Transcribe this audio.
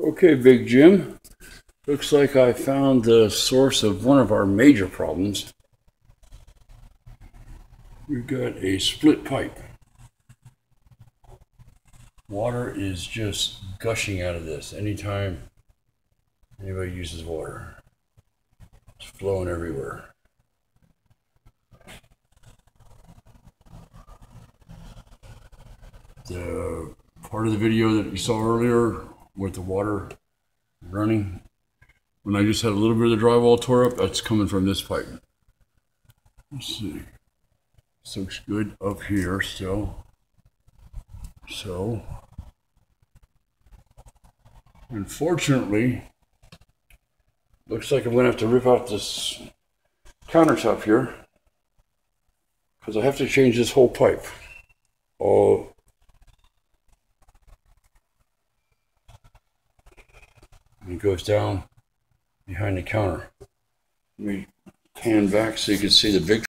Okay, Big Jim. Looks like I found the source of one of our major problems. We've got a split pipe. Water is just gushing out of this anytime anybody uses water. It's flowing everywhere. The part of the video that you saw earlier with the water running, when I just had a little bit of the drywall tore up, that's coming from this pipe. Let's see. This looks good up here still. So, unfortunately, looks like I'm going to have to rip out this countertop here because I have to change this whole pipe. All It goes down behind the counter. Let me pan back so you can see the big